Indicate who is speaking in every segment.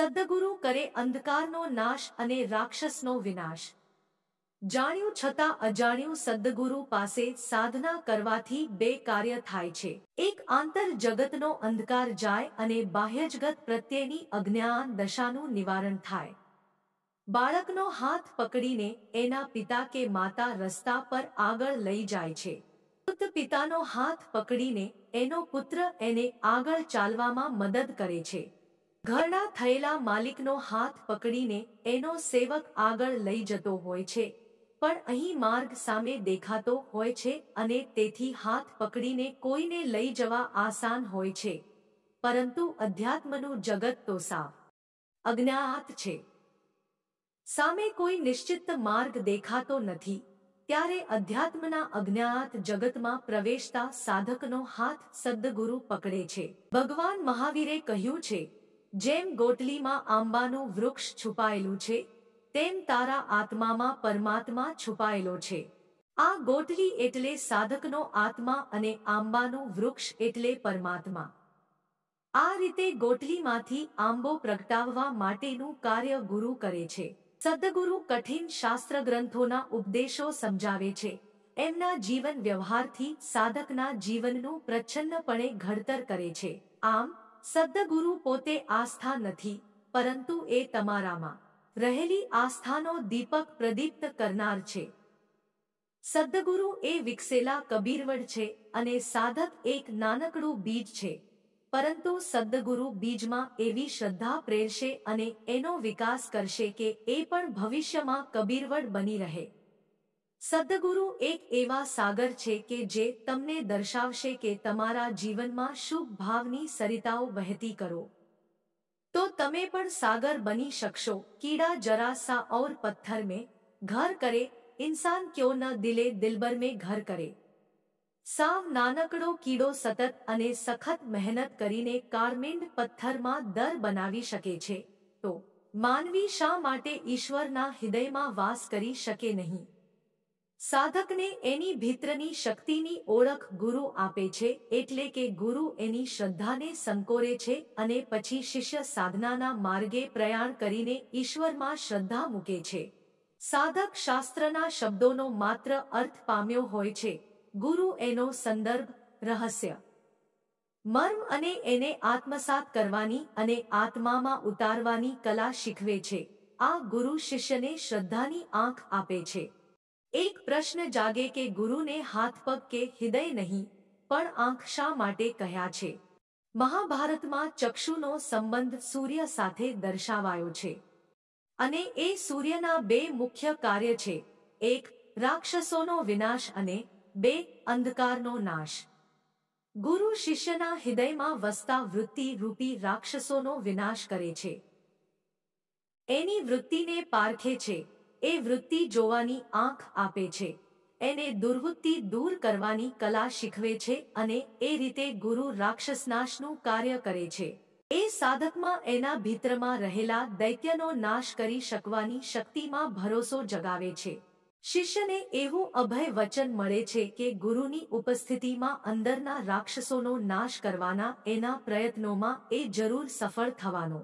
Speaker 1: સદ્દગુરુ કરે અંધકારનો નાશ અને રાક્ષસનો વિનાશ. જાણ્યું છતાં અજાણ્યું સદ્દગુરુ પાસે સાધના કરવાથી બે કાર્ય થાય છે. એક આંતર જગતનો અંધકાર જાય અને બાહ્ય જગત પ્રત્યેની અજ્ઞાન દશાનું નિવારણ થાય. બાળકનો હાથ પકડીને એના પિતા કે માતા રસ્તા પર આગળ લઈ જાય છે. પુત્ર પિતાનો હાથ પકડીને એનો પુત્ર એને આગળ ચાલવામાં મદદ કરે છે. ઘરના થયેલા માલિકનો હાથ પકડીને એનો સેવક આગળ લઈ જતો હોય છે. પણ અહીં માર્ગ સામે દેખાતો હોય છે અને તેથી હાથ પકડીને કોઈને લઈ જવા આસાન હોય છે. પરંતુ અધ્યાત્મનું જગત તો સાવ અજ્ઞાત છે. સામે કોઈ નિશ્ચિત માર્ગ દેખાતો નથી, ત્યારે અધ્યાત્મના અજ્ઞાત જગતમાં પ્રવેશતા સાધકનો હાથ સદ્દગુરુ પકડે છે. ભગવાન મહાવીરે કહ્યું છે જેમ ગોટલીમાં આંબાનું વૃક્ષ છુપાયેલું છે, તેમ તારા આત્મામાં પરમાત્મા છુપાયેલો છે. આ ગોટલી એટલે સાધકનો આત્મા અને આંબાનું વૃક્ષ એટલે પરમાત્મા. આ રીતે ગોટલીમાંથી આંબો પ્રગટાવવા માટેનું કાર્ય ગુરુ કરે છે. સદગુરુ કઠિન શાસ્ત્ર ગ્રંથોના ઉપદેશો સમજાવે છે. એમના જીવન વ્યવહારથી સાધકના જીવનનું પ્રચ્છન્નપણે ઘડતર કરે છે. આમ સદ્દગુરુ પોતે આસ્થા નથી, પરંતુ એ તમારામાં. રહેલી આસ્થાનો દીપક પ્રદીપ્ત કરનાર છે. સદ્દગુરુ એ વિકસેલા કબીરવડ છે અને સાધક એક નાનકડું બીજ છે. પરંતુ સદ્દગુરુ બીજમાં એવી શ્રદ્ધા પ્રેરશે અને એનો વિકાસ કરશે કે એ પણ ભવિષ્યમાં કબીરવડ બની રહે. સદ્ગુરુ એક એવા સાગર છે કે જે તમને દર્શાવશે કે તમારા જીવનમાં શુભ ભાવની સરિતાઓ વહેતી કરો. તો તમે પણ સાગર બની શકશો, કીડા જરા સા ઓર પથ્થર में ઘર કરે, ઇન્સાન ક્યો ન દિલે દિલબર में ઘર કરે. સાવ નાનકડો કીડો સતત અને સખત મહેનત કરીને કારમેન્ડ પથ્થરમાં દર બનાવી શકે છે. તો માનવી શા માટે ઈશ્વરના હૃદયમાં વાસ કરી શકે નહીં? સાધકને એની ભીતરની શક્તિની ઓળખ ગુરુ આપે છે એટલે કે ગુરુ એની શ્રદ્ધાને સંકોરે છે અને પછી શિષ્ય સાધનાના માર્ગે પ્રયાણ કરીને ઈશ્વરમાં શ્રદ્ધા મૂકે છે. સાધક શાસ્ત્રના શબ્દોનો માત્ર અર્થ પામ્યો હોય છે. ગુરુ એનો સંદર્ભ, રહસ્ય. મર્મ અને એને આત્મસાત કરવાની અને આત્મામાં ઉતારવાની કલા શીખવે છે. આ ગુરુ શિષ્યને શ્રદ્ધાની આંખ આપે છે. એક પ્રશ્ન જાગે કે ગુરુને હાથ પગ કે હૃદય નહીં, પણ આંખ શા માટે કહ્યા છે? મહાભારતમાં ચક્ષુનો સંબંધ સૂર્ય સાથે દર્શાવાયો છે. અને એ સૂર્યના બે મુખ્ય કાર્ય છે, એક, રાક્ષસોનો વિનાશ અને બે, અંધકારનો નાશ. ગુરુ શિષ્યના હૃદયમાં વસતા વૃત્તિ રૂપી રાક્ષસોનો વિનાશ કરે છે. એની વૃત્તિને પારખે છે. એ વૃત્તિ જોવાની આંખ આપે છે. એને દુર્વૃત્તિ દૂર કરવાની કલા શીખવે છે અને એ રીતે ગુરુ રાક્ષસનાશનું કાર્ય કરે છે. એ સાધકમાં એના ભીતરમાં રહેલા દૈત્યનો નાશ કરી શકવાની શક્તિમાં ભરોસો જગાવે છે. શિષ્યને એવું અભય વચન મળે છે કે ગુરુની ઉપસ્થિતિમાં અંદરના રાક્ષસોનો નાશ કરવાના એના પ્રયત્નોમાં એ જરૂર સફળ થવાનો.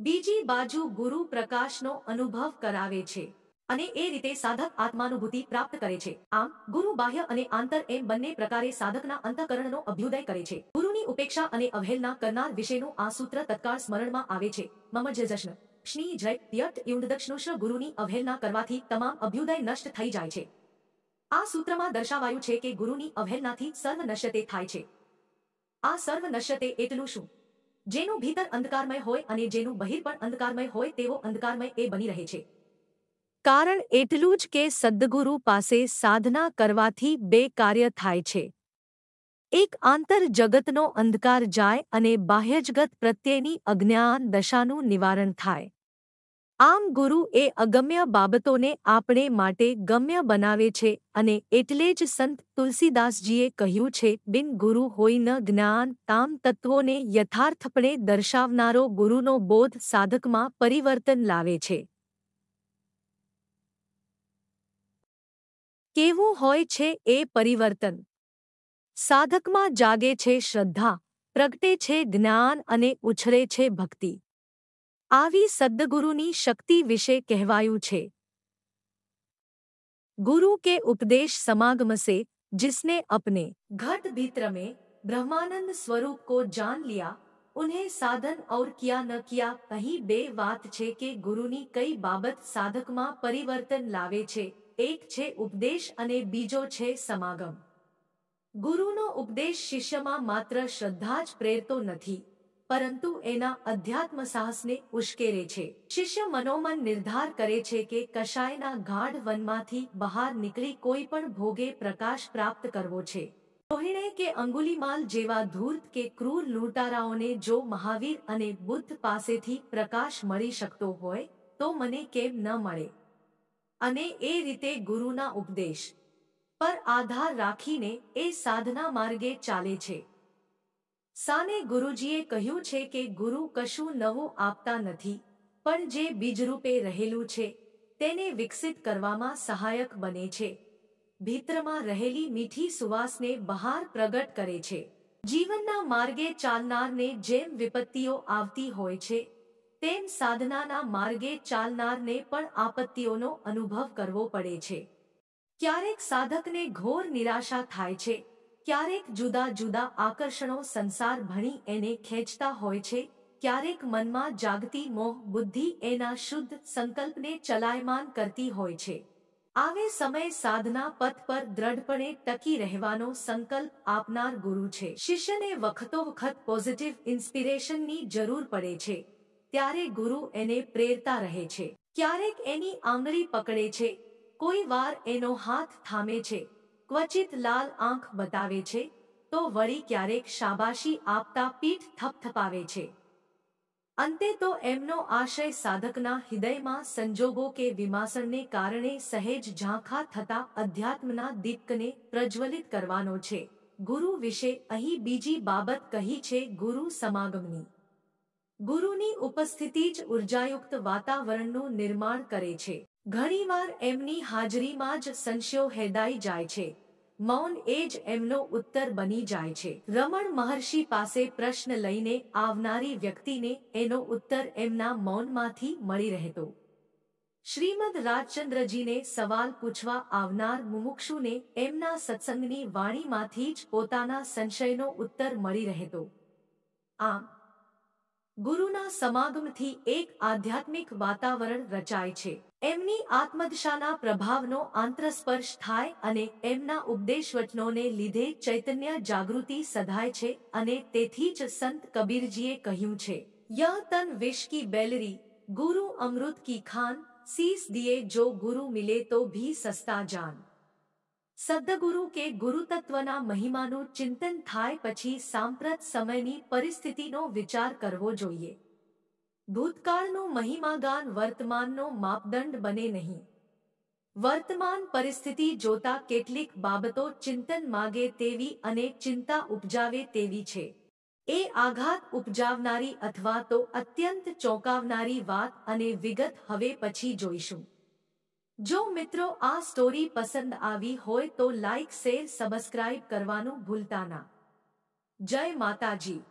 Speaker 1: બીજી બાજુ ગુરુ પ્રકાશનો અનુભવ કરાવે છે અને એ રીતે સાધક આત્માનુભૂતિ પ્રાપ્ત કરે છે. આમ, ગુરુ બાહ્ય અને આંતર એમ બંને પ્રકારે સાધકના અંતકરણનો અભ્યુદય કરે છે. ગુરુની ઉપેક્ષા અને અવહેલના કરનાર વિશેનું આ સૂત્ર તત્કાળ સ્મરણમાં આવે છે. મમ જશ્ન. શ્ની જય યુંડદક્ષનુષ્ર ગુરુની અવહેલના કરવાથી તમામ અભ્યુદય નષ્ટ થઈ જાય છે. આ સૂત્રમાં દર્શાવાયું છે કે ગુરુની અવહેલનાથી સર્વ નશ્યતે થાય છે. આ સર્વ નશ્યતે એટલું શું? જેનું ભીતર અંધકારમય હોય અને જેનું બહિર પણ અંધકારમય હોય તેવો અંધકારમય એ બની રહે છે. કારણ એટલું જ કે સદ્ગુરુ પાસે સાધના કરવાથી બે કાર્ય થાય છે. એક આંતર જગતનો અંધકાર જાય અને બાહ્યજગત પ્રત્યેની અજ્ઞાન દશાનું નિવારણ થાય. આમ ગુરુ એ અગમ્ય બાબતોને આપણે માટે ગમ્ય બનાવે છે અને એટલે જ સંત તુલસીદાસજીએ કહ્યું છે, બિન ગુરુ હોય ન જ્ઞાન, તામ તત્વોને યથાર્થપણે દર્શાવનારો ગુરુનો બોધ સાધકમાં પરિવર્તન લાવે છે. કેવું હોય છે એ પરિવર્તન? સાધકમાં જાગે છે શ્રદ્ધા, પ્રગટે છે જ્ઞાન અને ઉછરે છે ભક્તિ. આવી સદ્દગુરુની શક્તિ વિશે કહેવાયું છે गुरु के उपदेश समागम से जिसने अपने घट भीतर में ब्रह्मानंद स्वरूप को जान लिया उन्हें साधन और किया न किया कहीं बे વાત છે કે ગુરુની કઈ બાબત સાધકમાં પરિવર્તન લાવે છે એક છે ઉપદેશ અને બીજો છે સમાગમ ગુરુનો ઉપદેશ શિષ્યમાં માત્ર શ્રદ્ધા જ પ્રેરતો નથી પરંતુ એના અધ્યાત્મ સાહસને ઉશ્કેરે છે. શિષ્ય મનોમન નિર્ધાર કરે છે કે કશાયના ગાઢ વનમાંથી બહાર નીકળી કોઈ પણ ભોગે પ્રકાશ પ્રાપ્ત કરવો છે. રોહિણે કે અંગુલીમાલ જેવા ધૂર્ત કે ક્રૂર લૂંટારાઓને જો મહાવીર અને બુદ્ધ પાસેથી પ્રકાશ મળી શકતો હોય, તો મને કેમ ન મળે? અને એ રીતે ગુરુના ઉપદેશ. પર આધાર રાખીને એ સાધના માર્ગે ચાલે છે. સાને ગુરુજીએ કહ્યું છે કે ગુરુ કશું નવું આપતા નથી, પણ જે બીજરૂપે રહેલું છે, તેને વિકસિત કરવામાં સહાયક બને છે. ભીતરમાં રહેલી મીઠી સુવાસને બહાર પ્રગટ કરે છે. જીવનના માર્ગે ચાલનારને જેમ વિપત્તિઓ આવતી હોય છે, તેમ સાધનાના માર્ગે ચાલનારને પણ આપત્તિઓનો અનુભવ કરવો પડે છે. ક્યારેક સાધકને ઘોર નિરાશા થાય છે ક્યારેક જુદા જુદા આકર્ષણો સંસાર ભણી એને ખેંચતા હોય છે, ક્યારેક મનમાં જાગતી મોહ બુદ્ધિ એના શુદ્ધ સંકલ્પને ચલાયમાન કરતી હોય છે. આવે સમય સાધના પથ પર દ્રઢપણે ટકી રહેવાનો સંકલ્પ આપનાર ગુરુ છે. શિષ્યને વખતો વખત પોઝિટિવ ઇન્સ્પિરેશનની જરૂર પડે છે, ત્યારે ગુરુ એને પ્રેરતા રહે છે. ક્યારેક એની આંગળી પકડે છે, કોઈ વાર એનો હાથ થામે છે ક્વચિત લાલ આંખ બતાવે છે, તો વળી ક્યારેક શાબાશી આપતા પીઠ થપથપાવે છે. અંતે તો એમનો આશય સાધકના હૃદયમાં સંજોગો કે વિમાસણને કારણે સહેજ ઝાંખા થતા અધ્યાત્મના દીપકને પ્રજ્વલિત કરવાનો છે. ગુરુ વિશે અહીં બીજી બાબત કહી છે ગુરુ સમાગમની. ગુરુની ઉપસ્થિતિ જ ઉર્જાયુક્ત વાતાવરણનું નિર્માણ કરે છે. ઘણીવાર એમની હાજરીમાં જ સંશયો હેદાઈ જાય છે. મૌન એ જ એમનો ઉત્તર બની જાય છે. રમણ મહર્ષિ પાસે પ્રશ્ન લઈને આવનારી વ્યક્તિને એનો ઉત્તર એમના મૌનમાંથી મળી રહેતો. શ્રીમદ રાજચંદ્રજીને સવાલ પૂછવા આવનાર મુમુક્ષુને એમના સત્સંગની વાણીમાંથી જ પોતાના સંશયનો ઉત્તર મળી રહેતો. આમ, ગુરુના સમાગમથી એક આધ્યાત્મિક વાતાવરણ રચાય છે. એમની આત્મદશાના પ્રભાવનો આંતરસ્પર્શ થાય અને એમના ઉપદેશ વચનોને લીધે ચૈતન્ય જાગૃતિ સધાય છે અને તેથી જ સંત કબીરજીએ કહ્યું છે યહ તન વિશ કી બેલરી, ગુરુ અમૃત કી ખાન, સીસ દિએ જો ગુરુ મિલે તો ભી સસ્તા જાન. સદ્દગુરુ કે ગુરુતત્વના મહિમાનું ચિંતન થાય પછી સાંપ્રત સમયની પરિસ્થિતિનો વિચાર કરવો જોઈએ. ભૂતકાળનું મહિમાગાન વર્તમાનનો માપદંડ બને નહીં. વર્તમાન પરિસ્થિતિ જોતા કેટલીક બાબતો ચિંતન માગે તેવી અને ચિંતા ઉપજાવે તેવી છે. એ આઘાત ઉપજાવનારી અથવા તો અત્યંત ચોંકાવનારી વાત અને વિગત હવે પછી જોઈશું. જો મિત્રો આ સ્ટોરી પસંદ આવી હોય તો લાઈક, શેર, સબસ્ક્રાઇબ કરવાનું ભૂલતા ના. જય માતાજી.